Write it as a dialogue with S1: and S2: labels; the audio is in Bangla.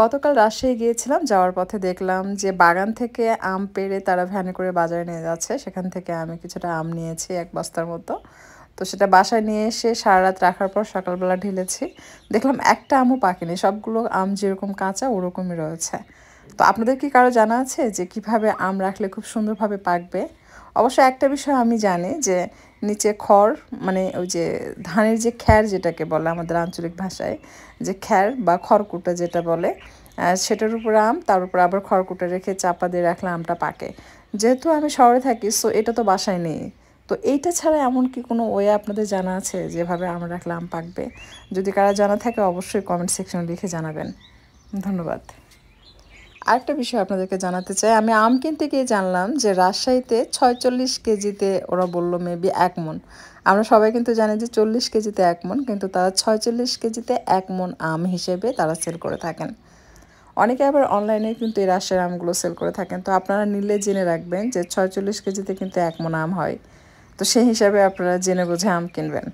S1: গতকাল রাজশাহী গিয়েছিলাম, যাওয়ার পথে দেখলাম যে বাগান থেকে আম পেড়ে তারা ভ্যানে করে বাজারে নিয়ে যাচ্ছে। সেখান থেকে আমি কিছুটা আম নিয়েছি এক বস্তার মতো। তো সেটা বাসায় নিয়ে এসে সারা রাত রাখার পর সকালবেলা ঢেলেছি। দেখলাম একটা আমও পাকেনি। সবগুলো আম যেরকম কাঁচা, ওরকমই রয়েছে। তো আপনাদের কি কারও জানা আছে যে কীভাবে আম রাখলে খুব সুন্দরভাবে পাকবে? অবশ্য একটা বিষয় আমি জানি যে নিচে খড় মানে ওই যে ধানের যে খ্যার যেটাকে বলে আমাদের আঞ্চলিক ভাষায়, যে খ্যার বা খড়কুটা যেটা বলে সেটার উপর আম, তার উপর আবার খড়কুটা রেখে চাপা দিয়ে রাখলে আমটা পাকে। যেহেতু আমি শহরে থাকি সো এটা তো বাসায় নেই। তো এইটা ছাড়া এমন কি কোনো ওয়ে আপনাদের জানা আছে যেভাবে আম রাখলে আম পাকবে? যদি কারা জানা থাকে, অবশ্যই কমেন্ট সেকশনে লিখে জানাবেন। ধন্যবাদ। আরেকটা বিষয় আপনাদেরকে জানাতে চাই। আমি আম কিনতে গিয়ে জানলাম যে রাজশাহীতে ছয়চল্লিশ কেজিতে ওরা বলল মেবি এক মন আমরা সবাই কিন্তু জানি যে চল্লিশ কেজিতে এক মন কিন্তু তারা ছয়চল্লিশ কেজিতে এক মন আম হিসেবে তারা সেল করে থাকেন। অনেকে আবার অনলাইনে কিন্তু এই রাজশাহীর আমগুলো সেল করে থাকেন। তো আপনারা নিলে জেনে রাখবেন যে ছয়চল্লিশ কেজিতে কিন্তু এক মন আম হয়। তো সেই হিসাবে আপনারা জেনে বুঝে আম কিনবেন।